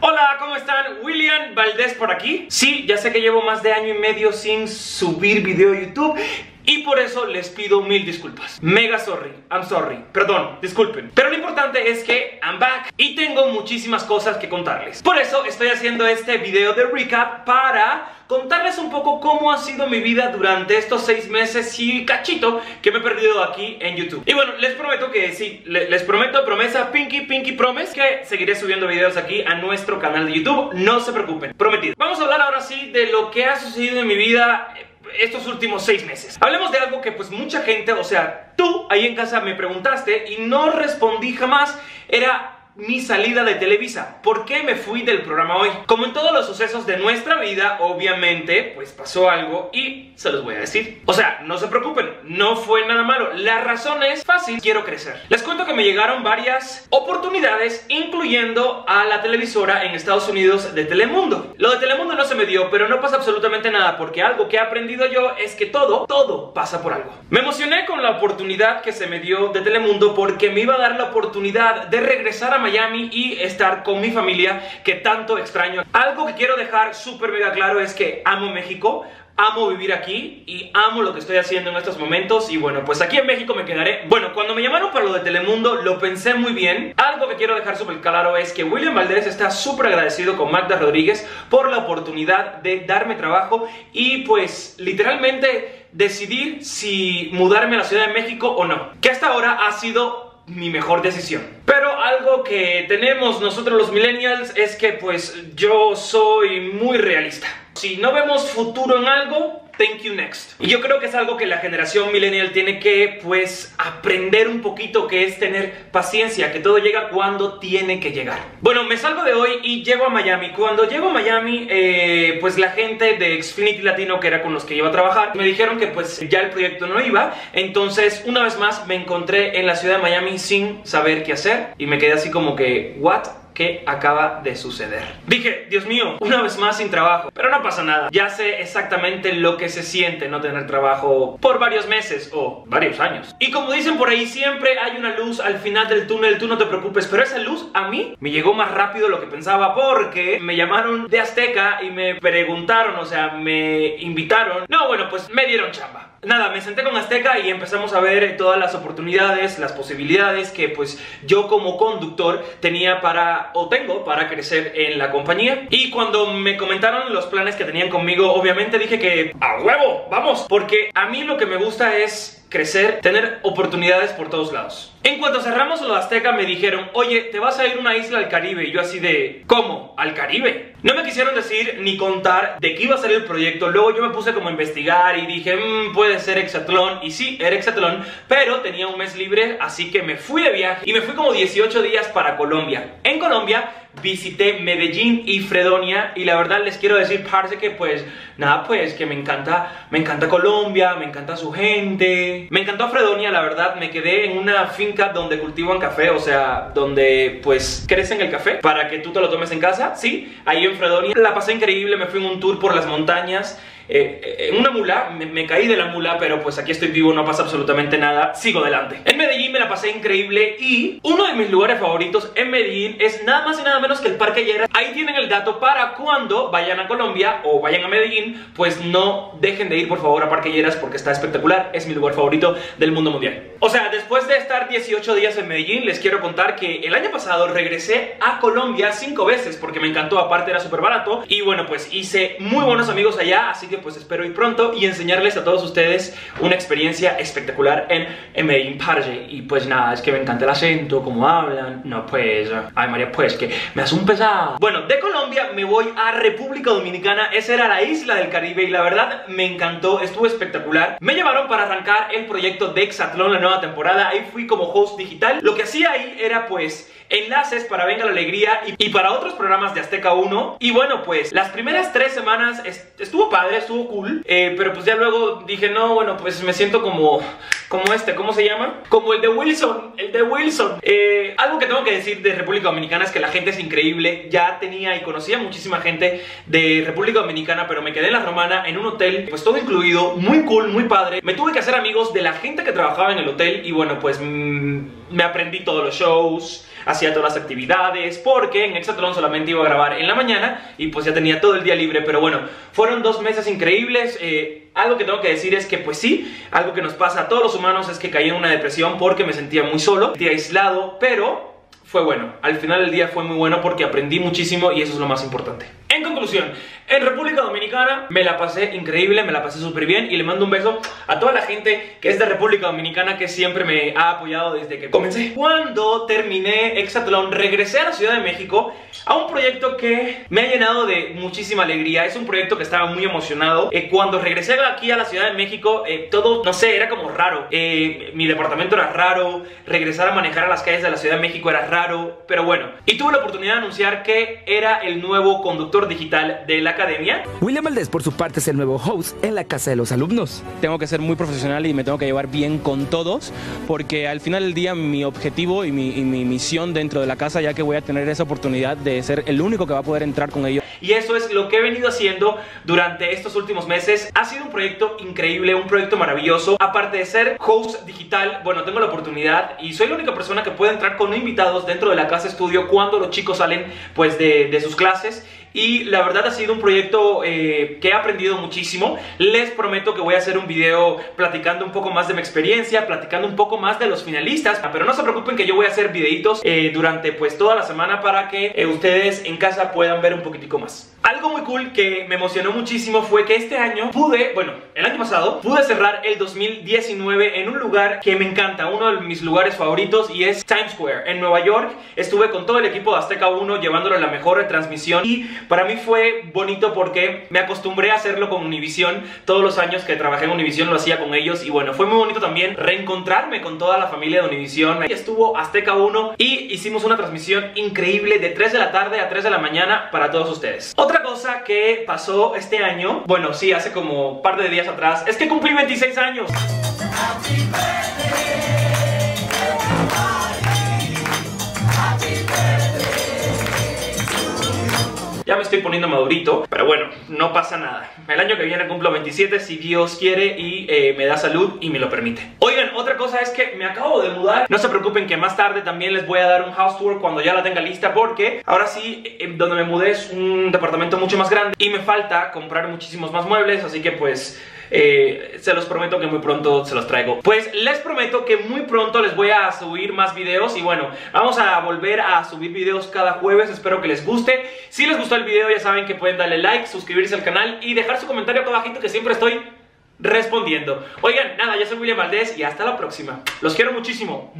Hola, ¿cómo están? William Valdés por aquí. Sí, ya sé que llevo más de año y medio sin subir video a YouTube y por eso les pido mil disculpas. Mega sorry, I'm sorry. Perdón, disculpen. Pero lo importante es que I'm back y tengo muchísimas cosas que contarles. Por eso estoy haciendo este video de recap para contarles un poco cómo ha sido mi vida durante estos seis meses y cachito que me he perdido aquí en YouTube. Y bueno, les prometo que sí, les prometo, promesa, pinky, pinky promise, que seguiré subiendo videos aquí a nuestro canal de YouTube. No se preocupen, prometido. Vamos a hablar ahora sí de lo que ha sucedido en mi vida estos últimos seis meses. Hablemos de algo que pues mucha gente, o sea, tú ahí en casa me preguntaste y no respondí jamás, era mi salida de Televisa. ¿Por qué me fui del programa hoy? Como en todos los sucesos de nuestra vida, obviamente, pues pasó algo y se los voy a decir. O sea, no se preocupen, no fue nada malo. La razón es fácil, quiero crecer. Les cuento que me llegaron varias oportunidades, incluyendo a la televisora en Estados Unidos de Telemundo. Lo de Telemundo no se me dio, pero no pasa absolutamente nada, porque algo que he aprendido yo es que todo, todo pasa por algo. Me emocioné con la oportunidad que se me dio de Telemundo porque me iba a dar la oportunidad de regresar a Miami y estar con mi familia que tanto extraño. Algo que quiero dejar súper mega claro es que amo México, amo vivir aquí y amo lo que estoy haciendo en estos momentos y bueno, pues aquí en México me quedaré. Bueno, cuando me llamaron para lo de Telemundo lo pensé muy bien. Algo que quiero dejar súper claro es que William Valdés está súper agradecido con Magda Rodríguez por la oportunidad de darme trabajo y pues literalmente decidir si mudarme a la Ciudad de México o no. Que hasta ahora ha sido mi mejor decisión. Pero algo que tenemos nosotros los millennials es que pues yo soy muy realista. Si no vemos futuro en algo, thank you next. Y yo creo que es algo que la generación millennial tiene que, pues, aprender un poquito, que es tener paciencia, que todo llega cuando tiene que llegar. Bueno, me salgo de hoy y llego a Miami. Cuando llego a Miami, eh, pues la gente de Xfinity Latino, que era con los que iba a trabajar, me dijeron que pues ya el proyecto no iba. Entonces, una vez más, me encontré en la ciudad de Miami sin saber qué hacer y me quedé así como que, ¿what? ¿Qué acaba de suceder. Dije, Dios mío, una vez más sin trabajo. Pero no pasa nada. Ya sé exactamente lo que se siente no tener trabajo por varios meses o varios años. Y como dicen por ahí, siempre hay una luz al final del túnel. Tú no te preocupes. Pero esa luz a mí me llegó más rápido de lo que pensaba porque me llamaron de Azteca y me preguntaron, o sea, me invitaron. No, bueno, pues me dieron chamba nada, me senté con Azteca y empezamos a ver todas las oportunidades, las posibilidades que pues yo como conductor tenía para, o tengo para crecer en la compañía. Y cuando me comentaron los planes que tenían conmigo, obviamente dije que a huevo, vamos, porque a mí lo que me gusta es crecer, tener oportunidades por todos lados. En cuanto cerramos lo Azteca me dijeron, oye, te vas a ir a una isla al Caribe. Y yo así de, ¿cómo? ¿Al Caribe? No me quisieron decir ni contar de qué iba a ser el proyecto. Luego yo me puse como a investigar y dije, mmm, puede ser Exatlón. Y sí, era Exatlón, pero tenía un mes libre, así que me fui de viaje y me fui como 18 días para Colombia. En Colombia visité Medellín y Fredonia y la verdad les quiero decir, parce, que pues nada, pues que me encanta, me encanta Colombia, me encanta su gente. Me encantó Fredonia, la verdad, me quedé en una finca donde cultivan café, o sea, donde pues crecen el café para que tú te lo tomes en casa, sí, ahí en Fredonia. La pasé increíble, me fui en un tour por las montañas eh, en una mula, me, caí de la mula, pero pues aquí estoy vivo, no pasa absolutamente nada, sigo adelante. En Medellín me la pasé increíble y uno de mis lugares favoritos en Medellín es nada más y nada menos que el Parque Lleras. Ahí tienen el dato para cuando vayan a Colombia o vayan a Medellín, pues no dejen de ir por favor a Parque Lleras porque está espectacular, es mi lugar favorito del mundo mundial. O sea, después de estar 18 días en Medellín, les quiero contar que el año pasado regresé a Colombia 5 veces porque me encantó, aparte era súper barato y bueno, pues hice muy buenos amigos allá, así que pues espero ir pronto y enseñarles a todos ustedes una experiencia espectacular en, en Medellín. Y pues nada, es que me encanta el acento, cómo hablan. No, pues, ay María, pues que me hace un pesado. Bueno, de Colombia me voy a República Dominicana. Esa era la isla del Caribe y la verdad me encantó, estuvo espectacular. Me llevaron para arrancar el proyecto de Exatlón, la nueva temporada. Ahí fui como host digital. Lo que hacía ahí era pues enlaces para Venga la Alegría y, para otros programas de Azteca 1. Y bueno, pues las primeras tres semanas estuvo padre, estuvo cool, eh, pero pues ya luego dije, no, bueno, pues me siento como, como este, ¿cómo se llama? Como el de Wilson, el de Wilson. Eh, algo que tengo que decir de República Dominicana es que la gente es increíble. Ya tenía y conocía muchísima gente de República Dominicana, pero me quedé en la Romana en un hotel, pues todo incluido, muy cool, muy padre. Me tuve que hacer amigos de la gente que trabajaba en el hotel y bueno, pues mm, me aprendí todos los shows hacía todas las actividades, porque en Exatlón solamente iba a grabar en la mañana y pues ya tenía todo el día libre, pero bueno, fueron dos meses increíbles. Eh, algo que tengo que decir es que pues sí, algo que nos pasa a todos los humanos es que caí en una depresión porque me sentía muy solo, me sentía aislado, pero fue bueno. Al final del día fue muy bueno porque aprendí muchísimo y eso es lo más importante. Conclusión, en República Dominicana me la pasé increíble, me la pasé súper bien y le mando un beso a toda la gente que es de República Dominicana que siempre me ha apoyado desde que comencé. Cuando terminé Exatlón, regresé a la Ciudad de México a un proyecto que me ha llenado de muchísima alegría. Es un proyecto que estaba muy emocionado. Eh, cuando regresé aquí a la Ciudad de México, eh, todo, no sé, era como raro. Eh, mi departamento era raro, regresar a manejar a las calles de la Ciudad de México era raro, pero bueno. Y tuve la oportunidad de anunciar que era el nuevo conductor digital de la academia. William Valdés, por su parte, es el nuevo host en la casa de los alumnos. Tengo que ser muy profesional y me tengo que llevar bien con todos, porque al final del día mi objetivo y mi, y mi misión dentro de la casa, ya que voy a tener esa oportunidad de ser el único que va a poder entrar con ellos. Y eso es lo que he venido haciendo durante estos últimos meses. Ha sido un proyecto increíble, un proyecto maravilloso. Aparte de ser host digital, bueno, tengo la oportunidad y soy la única persona que puede entrar con invitados dentro de la casa estudio cuando los chicos salen pues de, de sus clases y la verdad ha sido un proyecto eh, que he aprendido muchísimo. Les prometo que voy a hacer un video platicando un poco más de mi experiencia, platicando un poco más de los finalistas, pero no se preocupen que yo voy a hacer videitos eh, durante pues toda la semana para que eh, ustedes en casa puedan ver un poquitico más. Algo muy cool que me emocionó muchísimo fue que este año pude, bueno, el año pasado, pude cerrar el 2019 en un lugar que me encanta, uno de mis lugares favoritos y es Times Square, en Nueva York. Estuve con todo el equipo de Azteca 1 llevándole la mejor retransmisión y para mí fue bonito porque me acostumbré a hacerlo con Univision. Todos los años que trabajé en Univision lo hacía con ellos y bueno, fue muy bonito también reencontrarme con toda la familia de Univision. Ahí estuvo Azteca 1 y hicimos una transmisión increíble de 3 de la tarde a 3 de la mañana para todos ustedes. Otra cosa que pasó este año, bueno, sí, hace como un par de días atrás, es que cumplí 26 años. Me estoy poniendo madurito, pero bueno, no pasa nada. El año que viene cumplo 27 si Dios quiere y eh, me da salud y me lo permite. Oigan, otra cosa es que me acabo de mudar. No se preocupen que más tarde también les voy a dar un house tour cuando ya la tenga lista porque ahora sí, eh, donde me mudé es un departamento mucho más grande y me falta comprar muchísimos más muebles, así que pues eh, se los prometo que muy pronto se los traigo. Pues les prometo que muy pronto les voy a subir más videos y bueno, vamos a volver a subir videos cada jueves, espero que les guste. Si les gustó el video ya saben que pueden darle like, suscribirse al canal y dejar su comentario acá abajito que siempre estoy respondiendo. Oigan, nada, yo soy William Valdés y hasta la próxima. Los quiero muchísimo.